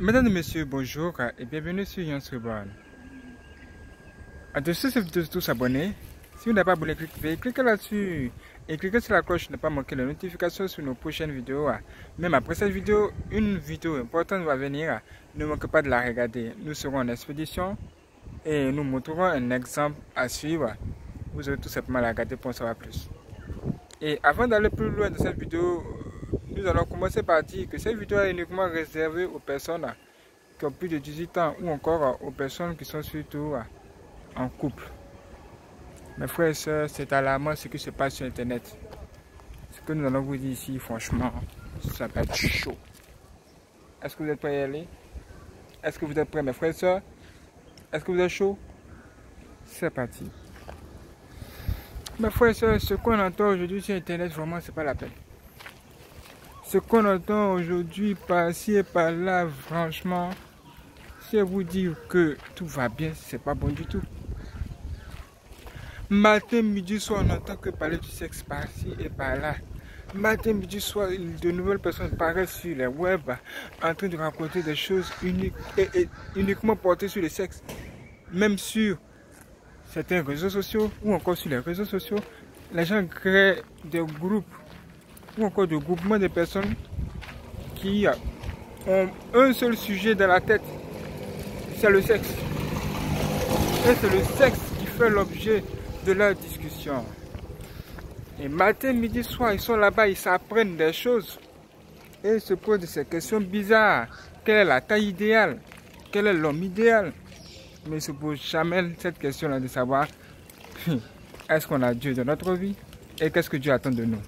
Mesdames et messieurs, bonjour et bienvenue sur Yons Reborn. À de ceux de tous s'abonner. Si vous n'avez pas abonné, cliquez, cliquez là-dessus et cliquez sur la cloche pour ne pas manquer les notifications sur nos prochaines vidéos. Même après cette vidéo, une vidéo importante va venir. Ne manquez pas de la regarder. Nous serons en expédition et nous montrerons un exemple à suivre. Vous aurez tout simplement à la regarder pour en savoir plus. Et avant d'aller plus loin de cette vidéo, nous allons commencer par dire que cette vidéo est uniquement réservée aux personnes qui ont plus de 18 ans ou encore aux personnes qui sont surtout en couple. Mes frères et sœurs, c'est alarmant ce qui se passe sur Internet. Ce que nous allons vous dire ici, franchement, ça va être chaud. Est-ce que vous êtes prêts à y aller? Est-ce que vous êtes prêts, mes frères et sœurs? Est-ce que vous êtes chaud? C'est parti. Mes frères et sœurs, ce qu'on entend aujourd'hui sur Internet, vraiment, c'est pas la peine. Ce qu'on entend aujourd'hui par-ci et par-là, franchement, c'est vous dire que tout va bien, c'est pas bon du tout. Matin, midi, soir, on n'entend que parler du sexe par-ci et par-là. Matin, midi, soir, de nouvelles personnes paraissent sur les web en train de raconter des choses uniques et, uniquement portées sur le sexe. Même sur certains réseaux sociaux ou encore sur les réseaux sociaux, les gens créent des groupes ou encore de groupements de personnes qui ont un seul sujet dans la tête, c'est le sexe. Et c'est le sexe qui fait l'objet de leur discussion. Et matin, midi, soir, ils sont là-bas, ils s'apprennent des choses. Et ils se posent ces questions bizarres. Quelle est la taille idéale? Quel est l'homme idéal? Mais ils ne se posent jamais cette question-là de savoir est-ce qu'on a Dieu dans notre vie? Et qu'est-ce que Dieu attend de nous?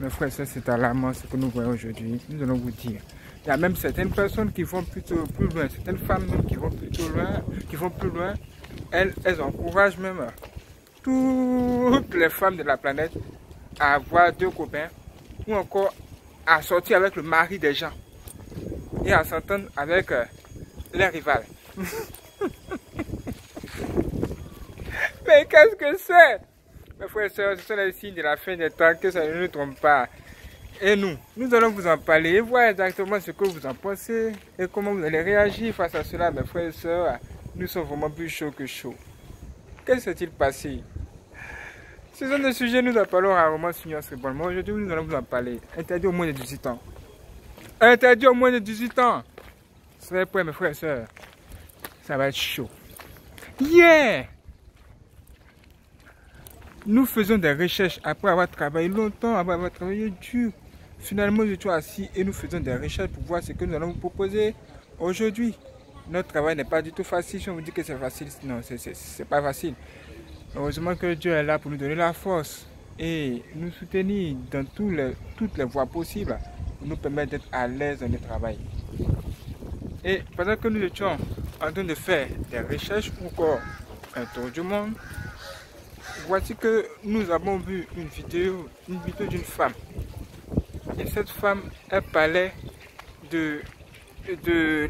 Mes frères, c'est alarmant ce que nous voyons aujourd'hui. Nous allons vous dire. Il y a même certaines personnes qui vont plutôt plus loin, certaines femmes qui vont plutôt loin, qui vont plus loin. Elles, elles encouragent même toutes les femmes de la planète à avoir deux copains ou encore à sortir avec le mari des gens et à s'entendre avec euh, les rivales. Mais qu'est-ce que c'est? Mes frères et sœurs, ce sont les signes de la fin des temps, que ça ne nous trompe pas. Et nous, nous allons vous en parler et voir exactement ce que vous en pensez et comment vous allez réagir face à cela, mes frères et sœurs. Nous sommes vraiment plus chauds que chauds. Qu'est-ce qui s'est-il passé? Ce sont des sujets nous en parlons rarement sur bon. Mais aujourd'hui, nous allons vous en parler. Interdit au moins de 18 ans. Interdit au moins de 18 ans. Soyez prêts, mes frères et sœurs. Ça va être chaud. Yeah! Nous faisons des recherches après avoir travaillé longtemps, après avoir travaillé dur. Finalement, je suis assis et nous faisons des recherches pour voir ce que nous allons vous proposer aujourd'hui. Notre travail n'est pas du tout facile. Si on vous dit que c'est facile, non, c'est pas facile. Heureusement que Dieu est là pour nous donner la force et nous soutenir dans toutes les voies possibles pour nous permettre d'être à l'aise dans le travail. Et pendant que nous étions en train de faire des recherches encore un tour du monde, voici que nous avons vu une vidéo, une vidéo d'une femme. Et cette femme, elle parlait de,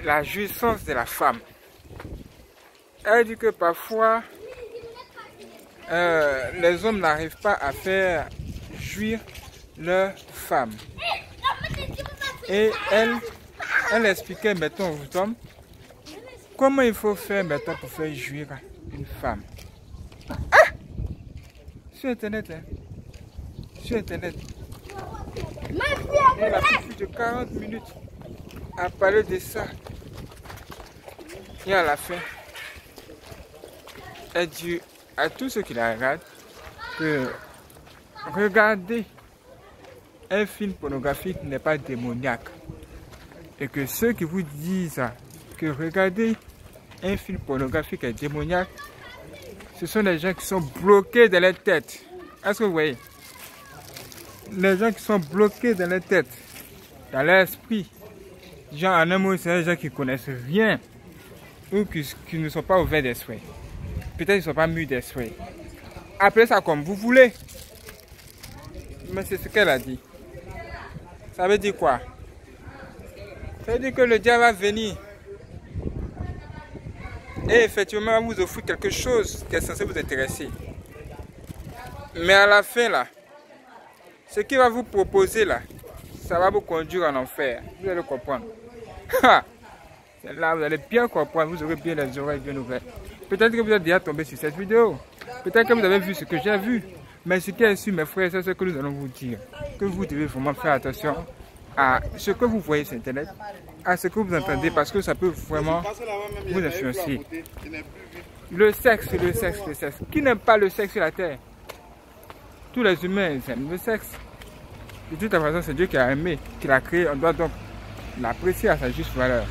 la jouissance de la femme. Elle dit que parfois, euh, les hommes n'arrivent pas à faire jouir leur femme. Et elle, elle expliquait, mettons aux hommes, comment il faut faire, mettons, pour faire jouir une femme sur Internet. Hein. Sur Internet. Elle a plus de 40 minutes à parler de ça. Et à la fin, elle dit à tous ceux qui la regardent que regarder un film pornographique n'est pas démoniaque. Et que ceux qui vous disent que regarder un film pornographique est démoniaque, ce sont les gens qui sont bloqués dans leur tête. Est-ce que vous voyez? Les gens qui sont bloqués dans leur tête, dans l'esprit. Genre, en un mot, c'est les gens qui connaissent rien ou qui, ne sont pas ouverts d'esprit. Peut-être qu'ils ne sont pas mûrs d'esprit. Appelez ça comme vous voulez. Mais c'est ce qu'elle a dit. Ça veut dire quoi? Ça veut dire que le diable va venir et effectivement vous offrir quelque chose qui est censé vous intéresser. Mais à la fin là, ce qu'il va vous proposer là, ça va vous conduire en enfer. Vous allez comprendre. Là, vous allez bien comprendre, vous aurez bien les oreilles bien ouvertes. Peut-être que vous êtes déjà tombé sur cette vidéo. Peut-être que vous avez vu ce que j'ai vu. Mais ce qui est sûr, mes frères, c'est ce que nous allons vous dire. Que vous devez vraiment faire attention à ce que vous voyez sur Internet, à ce que vous entendez, parce que ça peut vraiment vous influencer. Le sexe, le sexe, le sexe. Qui n'aime pas le sexe sur la terre? Tous les humains aiment le sexe. De toute façon, c'est Dieu qui a aimé, qui l'a créé. On doit donc l'apprécier à sa juste valeur.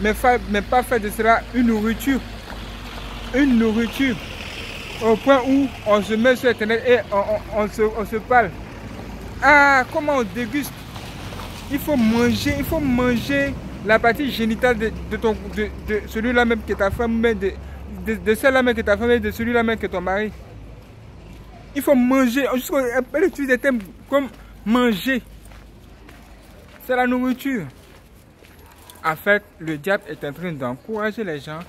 Mais, mais pas faire de cela une nourriture. Une nourriture. Au point où on se met sur Internet et on, se, on se parle. Ah, comment on déguste? Il faut manger, il faut manger la partie génitale de, ton, de, celui-là même que ta femme, de, de, de celle-là même que ta femme et de celui-là même que ton mari. Il faut manger. Elle utilise des thèmes comme manger. C'est la nourriture. En fait, le diable est en train d'encourager les gens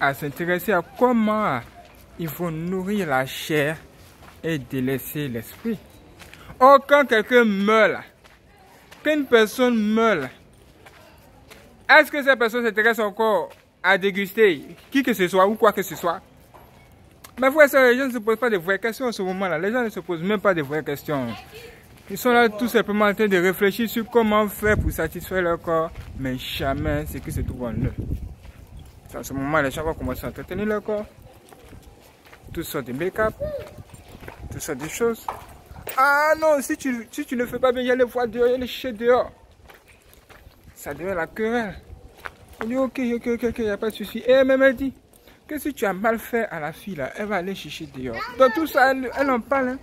à s'intéresser à comment il faut nourrir la chair et délaisser l'esprit. Or, quand quelqu'un meurt, quand une personne meurt, est-ce que cette personne s'intéresse encore à déguster qui que ce soit ou quoi que ce soit? Mais vous les gens ne se posent pas de vraies questions en ce moment-là. Les gens ne se posent même pas de vraies questions. Ils sont là tout simplement en train de réfléchir sur comment faire pour satisfaire leur corps, mais jamais ce qui se trouve en eux. En ce moment, les gens vont commencer à entretenir leur corps. Tout sortes de make-up, tout sortes de choses. Ah non, si tu, si tu ne fais pas bien, il y a les voir dehors, il y a les chiens dehors. Ça devient la querelle. On dit ok, ok, ok, ok, il n'y a pas de souci. Et même elle dit que si tu as mal fait à la fille là, elle va aller chercher dehors. Dans tout ça, elle, elle en parle. Hein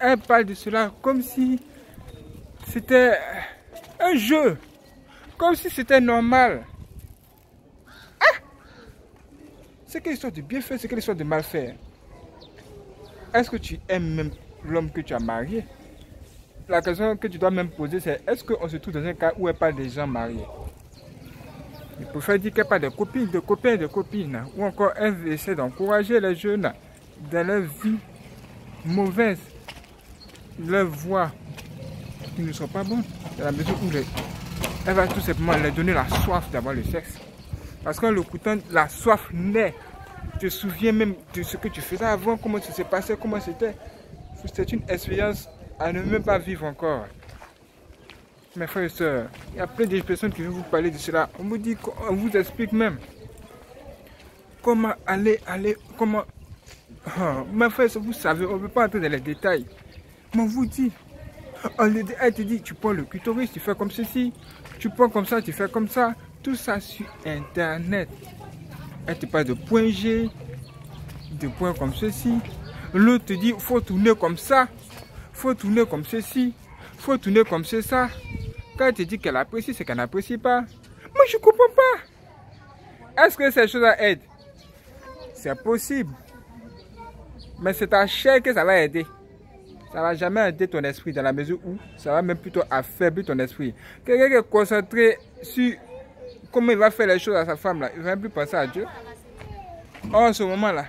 elle parle de cela comme si c'était un jeu, comme si c'était normal. Ah C'est quelle histoire de bien faire, c'est quelle histoire de mal faire. Est-ce que tu aimes même l'homme que tu as marié? La question que tu dois même poser, c'est est-ce qu'on se trouve dans un cas où elle parle des gens mariés? Il préfère dire qu'elle parle de copines, de copains, de copines, ou encore elle essaie d'encourager les jeunes dans leur vie mauvaise leur voix qui ne sont pas bonnes, dans la mesure où elle va tout simplement leur donner la soif d'avoir le sexe. Parce qu'en l'écoutant, la soif naît. Tu te souviens même de ce que tu faisais avant, comment ça s'est passé, comment c'était? C'est une expérience à ne même pas vivre encore. Mes frères et sœurs, il y a plein de personnes qui vont vous parler de cela. On vous dit, on vous explique même comment aller, aller, comment... Mes frères, vous savez, on ne peut pas entrer dans les détails. Mais on vous dit, elle te dit, tu prends le clitoris, tu fais comme ceci, tu prends comme ça, tu fais comme ça. Tout ça sur Internet. Elle te parle de point G, de points comme ceci. L'autre te dit, faut tourner comme ça, faut tourner comme ceci, faut tourner comme ça. Quand te dit qu'elle apprécie, c'est qu'elle n'apprécie pas. Moi, je comprends pas. Est-ce que ces choses aident? C'est possible. Mais c'est ta chair que ça va aider ça va jamais aider ton esprit dans la mesure où ça va même plutôt affaiblir ton esprit. Quelqu'un qui est concentré sur comment il va faire les choses à sa femme, là, il va même plus penser à Dieu. en ce moment-là,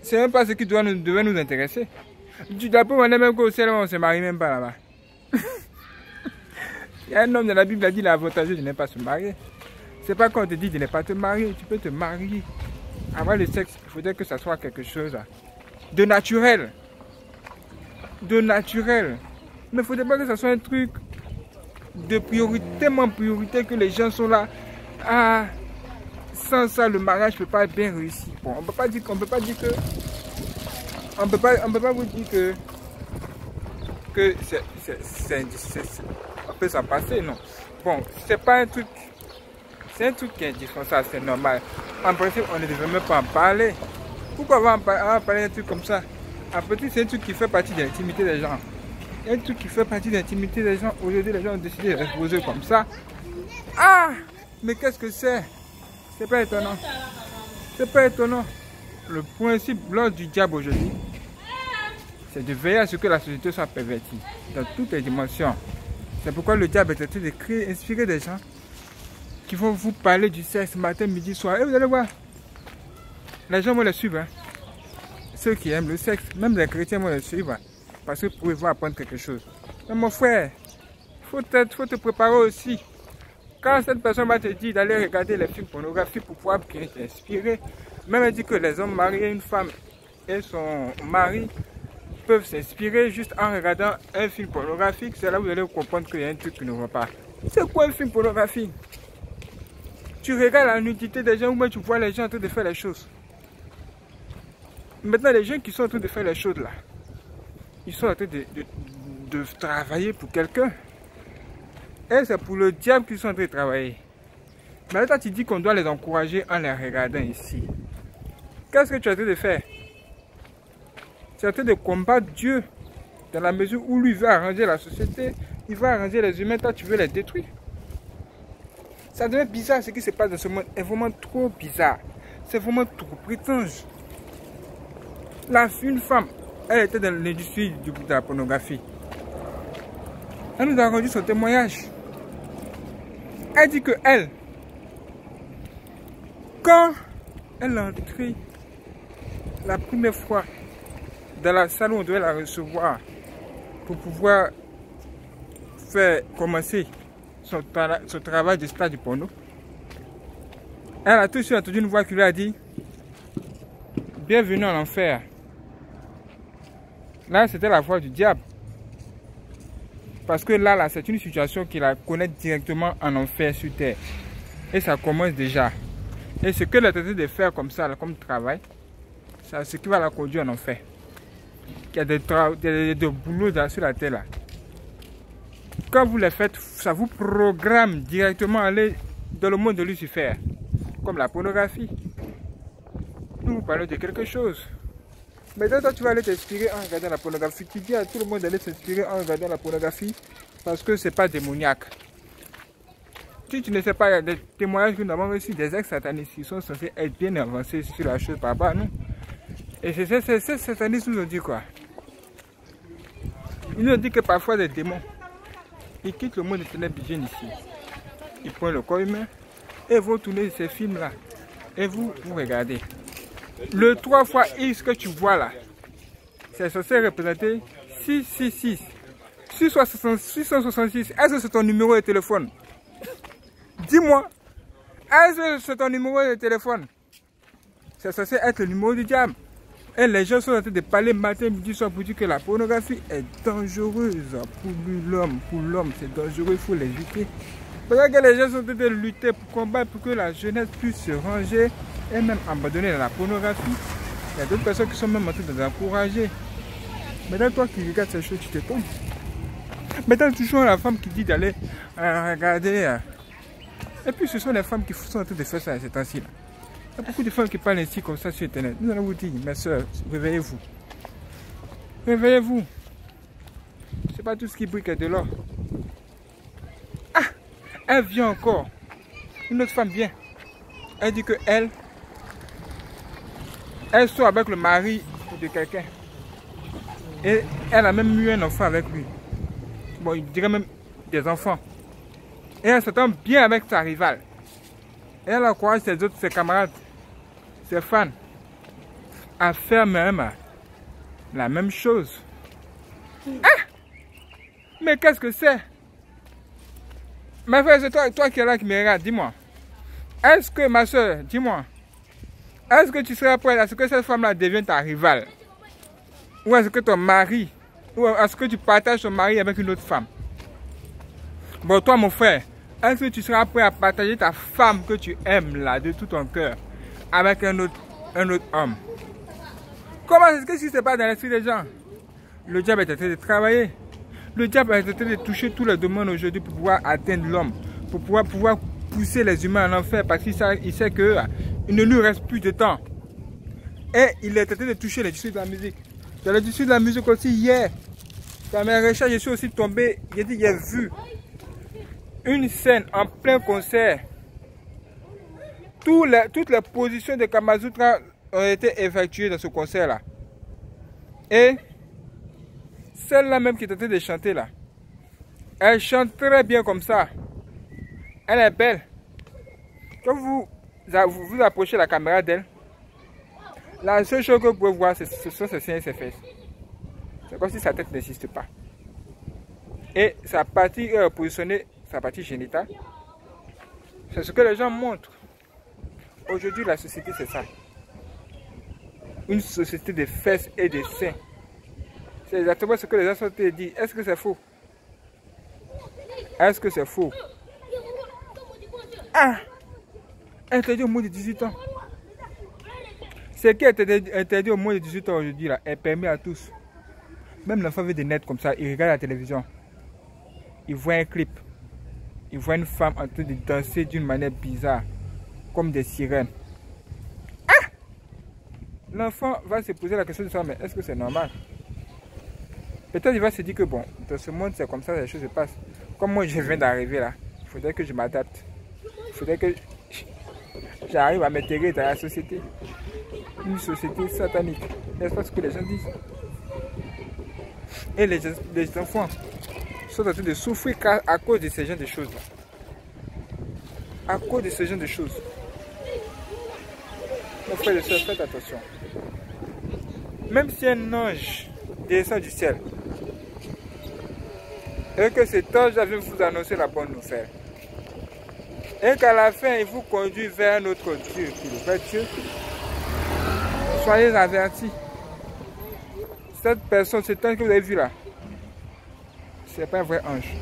c'est même pas ce qui doit nous, devait nous intéresser. D'après on est même qu'au ciel, on ne se marie même pas là-bas. Il y a un homme dans la Bible qui a dit l'avantageux de ne pas se marier. C'est pas quand on te dit de ne pas te marier, tu peux te marier. Avoir le sexe, il faudrait que ça soit quelque chose de naturel de naturel. Mais il ne faudrait pas que ce soit un truc de priorité, tellement priorité que les gens sont là. Ah, sans ça, le mariage ne peut pas être bien réussi. Bon, on ne peut pas dire peut pas dire que. On on peut pas vous dire que. Que. On peut s'en passer, non. Bon, c'est pas un truc. C'est un truc qui est indispensable, c'est normal. En principe, on ne devrait même pas en parler. Pourquoi on va en parler d'un truc comme ça? En petit, c'est un truc qui fait partie de l'intimité des gens. Un truc qui fait partie de l'intimité des gens. Aujourd'hui, les gens ont décidé de reposer comme ça. Ah Mais qu'est-ce que c'est? C'est pas étonnant. C'est pas étonnant. Le principe, l'ordre du diable aujourd'hui, c'est de veiller à ce que la société soit pervertie dans toutes les dimensions. C'est pourquoi le diable est en de créer, inspirer des gens qui vont vous parler du sexe matin, midi, soir. Et vous allez voir, les gens vont les suivre. Hein ceux qui aiment le sexe, même les chrétiens vont le suivre. Parce que vous pouvez apprendre quelque chose. Mais mon frère, faut te, faut te préparer aussi. Quand cette personne va te dire d'aller regarder les films pornographiques pour pouvoir t'inspirer, même elle dit que les hommes mariés, une femme et son mari peuvent s'inspirer juste en regardant un film pornographique, c'est là que vous allez comprendre qu'il y a un truc qui ne va pas. C'est quoi un film pornographique? Tu regardes la nudité des gens ou tu vois les gens en train de faire les choses. Maintenant, les gens qui sont en train de faire les choses là, ils sont en train de, travailler pour quelqu'un. Et c'est pour le diable qu'ils sont en train de travailler. Maintenant, tu dis qu'on doit les encourager en les regardant ici. Qu'est-ce que tu es en train de faire? Es en train de combattre Dieu dans la mesure où lui veut arranger la société, il va arranger les humains, toi tu veux les détruire. Ça devient bizarre ce qui se passe dans ce monde, est vraiment trop bizarre. C'est vraiment trop étrange. Là, une femme, elle était dans l'industrie de la pornographie. Elle nous a rendu son témoignage. Elle dit que elle, quand elle est entrée la première fois dans la salle où on devait la recevoir pour pouvoir faire commencer son, travail de stade du porno, elle a tout de suite entendu une voix qui lui a dit Bienvenue en enfer. Là, c'était la voix du diable. Parce que là, là c'est une situation qui la connaît directement en enfer sur terre. Et ça commence déjà. Et ce qu'elle a tenté de faire comme ça, comme travail, c'est ce qui va la conduire en enfer. Il y a des, des, des boulots sur la terre là. Quand vous les faites, ça vous programme directement à aller dans le monde de Lucifer. Comme la pornographie. Nous vous parlons de quelque chose. Maintenant, toi, tu vas aller t'inspirer en regardant la pornographie. Tu dis à tout le monde d'aller s'inspirer en regardant la pornographie parce que ce n'est pas démoniaque. Si tu ne sais pas, il y a des témoignages que nous avons reçus des ex-satanistes qui sont censés être bien avancés sur la chose par rapport. Et c'est ces satanistes nous ont dit quoi? Ils nous ont dit que parfois des démons, ils quittent le monde des ténèbres, ici. Ils prennent le corps humain et vont tourner ces films-là. Et vous, vous regardez. Le 3 fois X que tu vois là, c'est censé représenter 666. 666, est-ce que c'est ton numéro de téléphone? Dis-moi, est-ce que c'est ton numéro de téléphone? C'est censé être le numéro du diable. Et les gens sont en train de parler matin, midi, soir pour dire que la pornographie est dangereuse pour l'homme. Pour l'homme, c'est dangereux, il faut l'éviter. Parce que les gens sont en train de lutter pour combattre pour que la jeunesse puisse se ranger et même abandonner la pornographie. Il y a d'autres personnes qui sont même en train de l'encourager. Maintenant, toi qui regardes ces choses, tu te trompes. Maintenant, toujours la femme qui dit d'aller euh, regarder. Euh. Et puis, ce sont les femmes qui sont en train de faire ça à ces temps-ci. Il y a beaucoup de femmes qui parlent ainsi comme ça sur Internet. Nous allons vous dire, mes soeurs, réveillez-vous. Réveillez-vous. C'est pas tout ce qui brille de l'or. Ah Elle vient encore. Une autre femme vient. Elle dit que elle, elle sort avec le mari de quelqu'un. Et elle a même eu un enfant avec lui. Bon, il dirait même des enfants. Et elle s'entend bien avec sa rivale. Et elle encourage ses autres, ses camarades, ses fans, à faire même la même chose. Ah! Mais qu'est-ce que c'est? Ma frère, c'est toi, toi qui es là qui me regarde, dis-moi. Est-ce que, ma soeur, dis-moi, est-ce que tu seras prête à ce que cette femme-là devienne ta rivale? Ou est-ce que ton mari, ou est-ce que tu partages ton mari avec une autre femme? Bon, toi, mon frère, est-ce que tu seras prêt à partager ta femme que tu aimes là, de tout ton cœur, avec un autre, un autre homme Comment est-ce que si ce n'est pas dans l'esprit des gens Le diable est en train de travailler? Le diable est en train de toucher tous les domaines aujourd'hui pour pouvoir atteindre l'homme, pour pouvoir, pouvoir pousser les humains en enfer parce qu'il sait, il que il ne lui reste plus de temps. Et il est train de toucher l'industrie de la musique. Dans l'industrie de la musique aussi, hier, dans mes recherches, je suis aussi tombé, j'ai dit, j'ai vu une scène en plein concert. Toutes les positions de Kamazutra ont été effectuées dans ce concert-là. Et celle-là même qui est en train de chanter là, elle chante très bien comme ça. Elle est belle. Quand vous vous, approchez la caméra d'elle, la seule chose que vous pouvez voir, ce sont ses seins et ses fesses. C'est comme si sa tête n'existe pas. et sa partie euh, positionnée, sa partie génitale. C'est ce que les gens montrent. Aujourd'hui, la société, c'est ça. Une société de fesses et de seins. C'est exactement ce que les gens sont dit. Est-ce que c'est faux? Est-ce que c'est faux? Ah Interdit au moins de 18 ans. Ce qui est interdit au moins de 18 ans aujourd'hui est permis à tous. Même l'enfant veut des net comme ça, il regarde la télévision. Il voit un clip. Il voit une femme en train de danser d'une manière bizarre, comme des sirènes. Ah L'enfant va se poser la question de ça, mais est-ce que c'est normal? Peut-être il va se dire que bon, dans ce monde c'est comme ça, les choses se passent. Comme moi je viens d'arriver là, il faudrait que je m'adapte. Il faudrait que j'arrive à m'intégrer dans la société. Une société satanique. N'est-ce pas ce que les gens disent? Et les enfants sont en train de souffrir à cause de ce genre de choses. À cause de ce genre de choses. Mon frère et soeur, faites attention. Même si un ange descend du ciel, et que cet ange vient vous annoncer la bonne nouvelle, et qu'à la fin il vous conduit vers notre Dieu, qui le Dieu, soyez avertis. Cette personne, cet ange que vous avez vu là, ce n'est pas un vrai ange.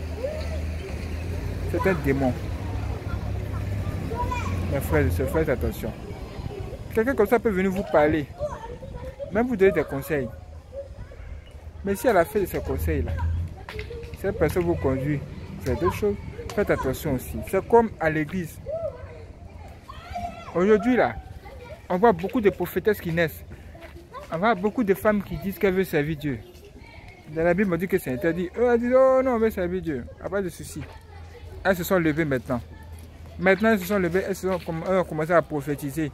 C'est un démon. Mes frères et sœurs, faites attention. Quelqu'un comme ça peut venir vous parler. Même vous donner des conseils. Mais si à la fin de ces conseils-là, cette personne vous conduit, c'est deux choses. Faites attention aussi. C'est comme à l'église. Aujourd'hui, là, on voit beaucoup de prophétesses qui naissent. On voit beaucoup de femmes qui disent qu'elles veulent servir Dieu. Dans la Bible, on dit que c'est interdit. Eux, ont dit, oh non, on veut servir Dieu. a pas de souci. Elles se sont levées maintenant. Maintenant, elles se sont levées, elles, ont commencé à prophétiser.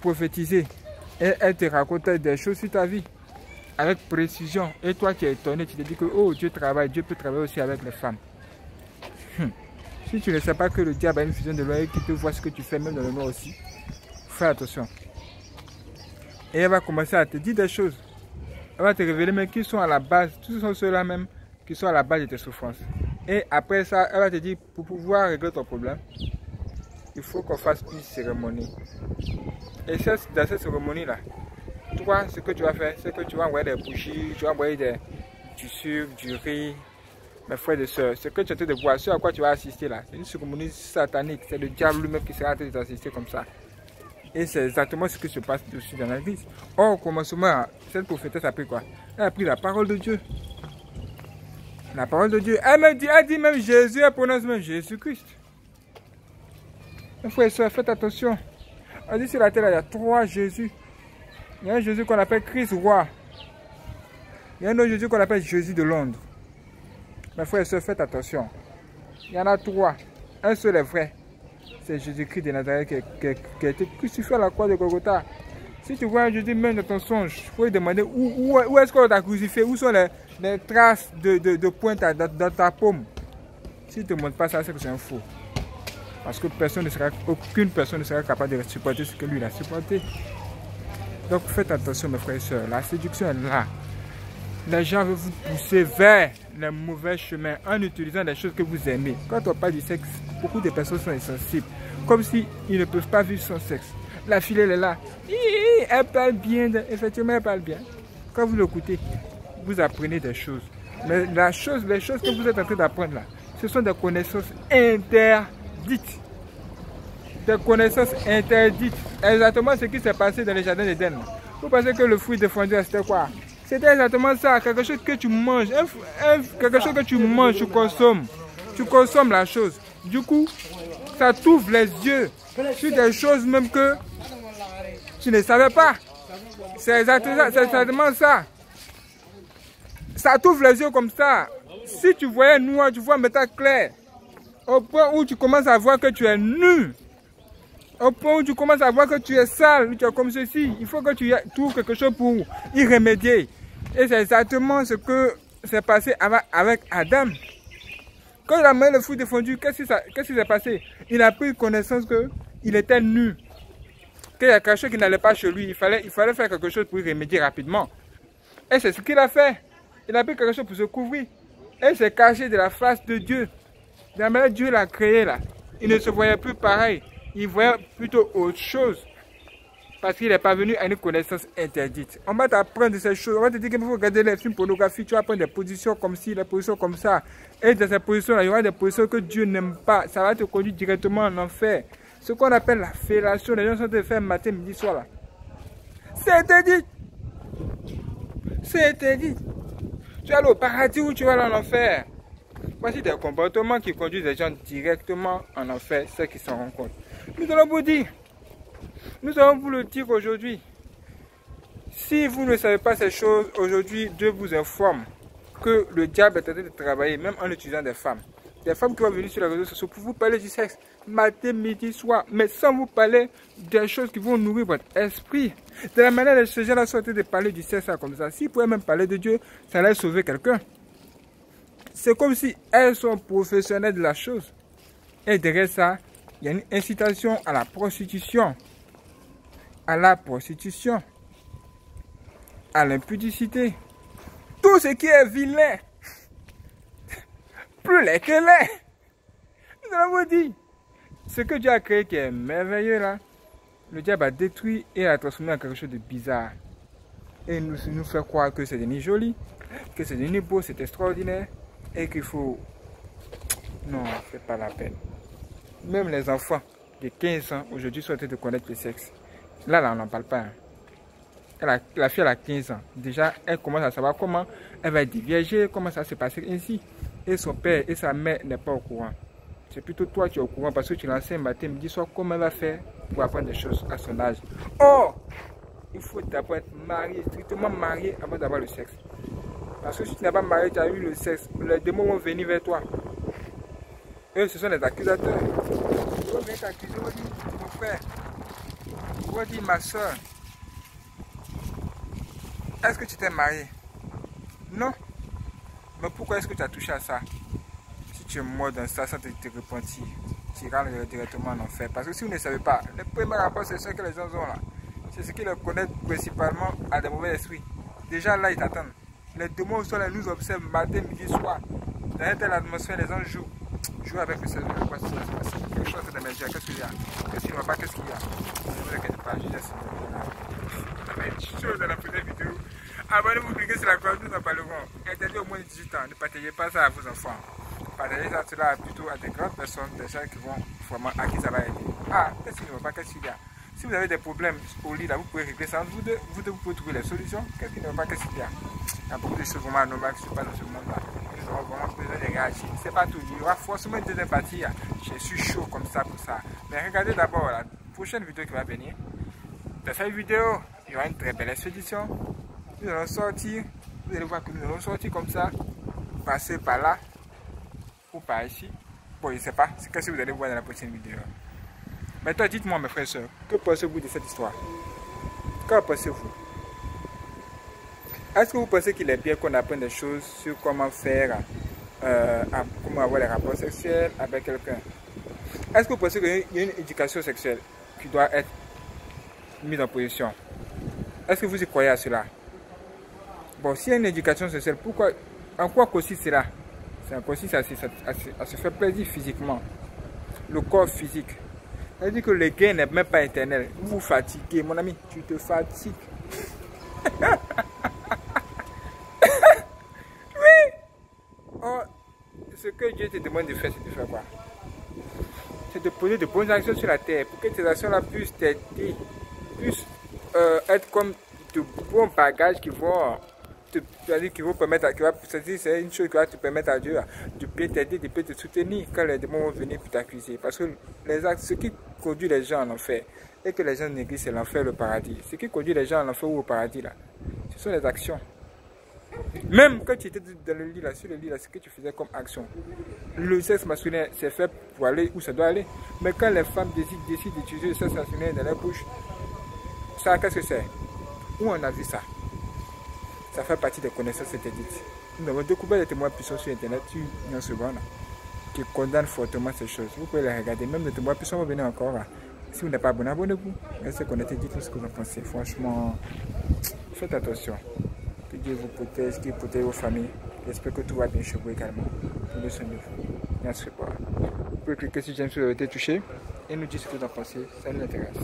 Prophétiser. Et elles te racontent des choses sur ta vie. Avec précision. Et toi, tu es étonné, tu te dis que, oh, Dieu travaille. Dieu peut travailler aussi avec les femmes. Hum. Si tu ne sais pas que le diable a une fusion de l'oeil qui te voit ce que tu fais, même dans le noir aussi, fais attention. Et elle va commencer à te dire des choses. Elle va te révéler mais qui sont à la base, tous sont ceux-là même qui sont à la base de tes souffrances. Et après ça, elle va te dire, pour pouvoir régler ton problème, il faut qu'on fasse une cérémonie. Et dans cette cérémonie-là, toi, ce que tu vas faire, c'est que tu vas envoyer des bougies, tu vas envoyer des, du sucre, du riz, mes frères et sœurs. Ce que tu es en train de voir, ce à quoi tu vas assister là, c'est une cérémonie satanique. C'est le diable lui-même qui sera en train de t'assister comme ça. Et c'est exactement ce qui se passe aussi dans l'église. Or, au commencement, cette prophétesse a pris quoi? Elle a pris la parole de Dieu. La parole de Dieu. Elle me dit, elle dit même Jésus, elle prononce même Jésus-Christ. Mes frères et soeurs, faites attention. Dit sur la terre, il y a trois Jésus. Il y a un Jésus qu'on appelle Christ roi. Il y a un autre Jésus qu'on appelle Jésus de Londres. Mes frères et soeurs, faites attention. Il y en a trois. Un seul est vrai c'est Jésus-Christ de Nazareth qui, a été crucifié à la croix de Golgotha. Si tu vois Jésus même dans ton songe, il faut lui demander où, est-ce qu'on t'a crucifié, où sont les, traces de, de, pointe dans, ta paume? Si tu ne te montres pas ça, c'est que c'est un faux. Parce que personne ne sera, aucune personne ne sera capable de supporter ce que lui a supporté. Donc faites attention mes frères et sœurs, la séduction est là. Les gens veulent vous pousser vers les mauvais chemins en utilisant des choses que vous aimez. Quand on parle du sexe, beaucoup de personnes sont insensibles comme s'ils ne peuvent pas vivre sans sexe. La fille, elle est là. Elle parle bien, effectivement, elle parle bien. Quand vous l'écoutez, vous apprenez des choses. Mais la chose, les choses que vous êtes en train d'apprendre là, ce sont des connaissances interdites. Des connaissances interdites. Exactement ce qui s'est passé dans les jardins d'Éden. Vous pensez que le fruit défendu, c'était quoi? C'était exactement ça, quelque chose que tu manges, quelque chose que tu manges, tu consommes. Tu consommes la chose. Du coup, ça t'ouvre les yeux sur des choses même que tu ne savais pas. C'est exactement, ça. Ça t'ouvre les yeux comme ça. Si tu voyais noir, tu vois métal clair. Au point où tu commences à voir que tu es nu. Au point où tu commences à voir que tu es sale, tu es comme ceci. Il faut que tu trouves quelque chose pour y remédier. Et c'est exactement ce que s'est passé avec Adam. Quand il a mis le fruit défendu, qu'est-ce qui s'est passé? Il a pris connaissance qu'il était nu. Qu'il y a quelque chose qui n'allait pas chez lui. Il fallait, il fallait faire quelque chose pour y remédier rapidement. Et c'est ce qu'il a fait. Il a pris quelque chose pour se couvrir. Elle s'est cachée de la face de Dieu. Manière Dieu l'a créé là. Il ne se voyait plus pareil. Il voyait plutôt autre chose. Parce qu'il n'est pas venu à une connaissance interdite. On va t'apprendre ces choses. On va te dire qu'il faut regarder les films pornographiques. Tu vas prendre des positions comme ci, des positions comme ça. Et dans ces positions-là, il y aura des positions que Dieu n'aime pas. Ça va te conduire directement en enfer. Ce qu'on appelle la fellation, les gens sont de faire matin, midi, soir là. C'est interdit. C'est interdit. Tu vas aller au paradis ou tu vas aller en enfer? Voici des comportements qui conduisent les gens directement en enfer, ceux qui s'en rendent compte. Nous allons vous dire, nous allons vous le dire aujourd'hui. Si vous ne savez pas ces choses, aujourd'hui, Dieu vous informe que le diable est en train de travailler, même en utilisant des femmes. Des femmes qui vont venir sur les réseaux sociaux pour vous parler du sexe, matin, midi, soir, mais sans vous parler des choses qui vont nourrir votre esprit. De la manière dont ces gens-là sont en train de parler du sexe comme ça, s'ils pouvaient même parler de Dieu, ça allait sauver quelqu'un. C'est comme si elles sont professionnelles de la chose. Et derrière ça, il y a une incitation à la prostitution. À la prostitution. À l'impudicité. Tout ce qui est vilain. Plus laid que laid. Nous allons vous dire. Ce que Dieu a créé qui est merveilleux là, le diable a détruit et a transformé en quelque chose de bizarre. Et nous, nous fait croire que c'est devenu joli, que c'est devenu beau, c'est extraordinaire et qu'il faut... Non, c'est pas la peine. Même les enfants de 15 ans aujourd'hui sont en train de connaître le sexe. Là, là, on n'en parle pas. Hein. la fille, elle a 15 ans. Déjà, elle commence à savoir comment elle va diviergée, comment ça se passer ainsi. Et son père et sa mère n'est pas au courant. C'est plutôt toi qui es au courant parce que tu l'enseignes matin, midi, soir, comment elle va faire pour apprendre des choses à son âge. Oh Il faut d'abord être marié, strictement marié avant d'avoir le sexe. Parce que si tu n'es pas marié, tu as eu le sexe, les démons vont venir vers toi. Eux, ce sont les accusateurs. Ils vont venir t'accuser, ils vont dire, mon frère, ils vont dire, ma soeur, est-ce que tu t'es marié? Non. Mais pourquoi est-ce que tu as touché à ça? Si tu es mort dans ça sans te, repentir, tu rentres directement en enfer. Parce que si vous ne savez pas, le premier rapport, c'est ce que les gens ont là. C'est ce qu'ils connaissent principalement à des mauvais esprits. Déjà là, ils t'attendent. Les démons sont là, nous observent matin, midi, soir. Dans telle atmosphère, les gens jouent. Jouent avec le Seigneur. Quoi, c'est quelque chose de médias. Qu'est-ce qu'il y a? Qu'est-ce qu'il n'y a? Pas Qu'est-ce qu'il y a? Ne vous inquiétez pas, je laisse. Ça va être chaud dans la prochaine vidéo. Abonnez-vous, cliquez sur la cloche, nous en parlerons. Interdit au moins de 18 ans. Ne partagez pas ça à vos enfants. Partagez ça cela plutôt à des grandes personnes, des gens qui vont vraiment, à qui ça va aider. Ah, qu'est-ce qu'il n'y a? Pas Qu'est-ce qu'il y a? Si vous avez des problèmes au lit, là, vous pouvez régler ça. Vous deux, vous, vous pouvez trouver les solutions. Qu'est-ce qui ne va pas Qu'est-ce qu'il y a? Il y a beaucoup de choses vraiment anormales qui se passent dans ce monde-là. Nous vraiment besoin de réagir. C'est pas tout. Il y aura forcément deuxième partie. Je suis chaud comme ça pour ça. Mais regardez d'abord la prochaine vidéo qui va venir. Dans cette vidéo, il y aura une très belle expédition. Nous allons sortir. Vous allez voir que nous allons sortir comme ça. Passer par là ou par ici. Bon, je ne sais pas. C'est ce que vous allez voir dans la prochaine vidéo? Maintenant, dites-moi, mes frères et sœurs, que pensez-vous de cette histoire? Qu'en pensez-vous? Est-ce que vous pensez qu'il est bien qu'on apprenne des choses sur comment faire, euh, comment avoir des rapports sexuels avec quelqu'un? Est-ce que vous pensez qu'il y a une éducation sexuelle qui doit être mise en position? Est-ce que vous y croyez à cela? Bon, s'il y a une éducation sexuelle, pourquoi, en quoi consiste cela? Ça consiste à se faire plaisir physiquement, le corps physique. Elle dit que le gain n'est même pas éternel. Vous vous fatiguez, mon ami, tu te fatigues. oui. Oh, ce que Dieu te demande de faire, c'est de faire quoi? C'est de poser de bonnes actions sur la terre pour que ces actions-là puissent t'aider, puissent euh, être comme de bons bagages qui vont c'est-à-dire qui vont permettre, qui va, c'est une chose qui va te permettre à Dieu de bien t'aider, de bien te soutenir quand les démons vont venir pour t'accuser. Parce que les actes, ce qui conduit les gens en enfer, et que les gens négligent, c'est l'enfer, le paradis. Ce qui conduit les gens en enfer ou au paradis, là, ce sont les actions. Même quand tu étais dans le lit, là, sur le lit, là, ce que tu faisais comme action. Le sexe masculin, c'est fait pour aller où ça doit aller. Mais quand les femmes décident, d'utiliser le sexe masculin dans leur bouche, ça, qu'est-ce que c'est? Où on a vu ça? Ça fait partie des connaissances interdites. Nous avons découvert des témoins puissants sur Internet, sur une seconde, qui condamnent fortement ces choses. Vous pouvez les regarder, même les témoins puissants vont venir encore. Si vous n'êtes pas abonné, abonnez-vous. Restez connectés, dites-nous ce que vous en pensez. Franchement, faites attention. Que Dieu vous protège, qu'il protège vos familles. J'espère que tout va bien chez vous également. Prenez soin de vous. Vous pouvez cliquer si j'aime sur le été touché et nous dire ce que vous en pensez. Ça nous intéresse.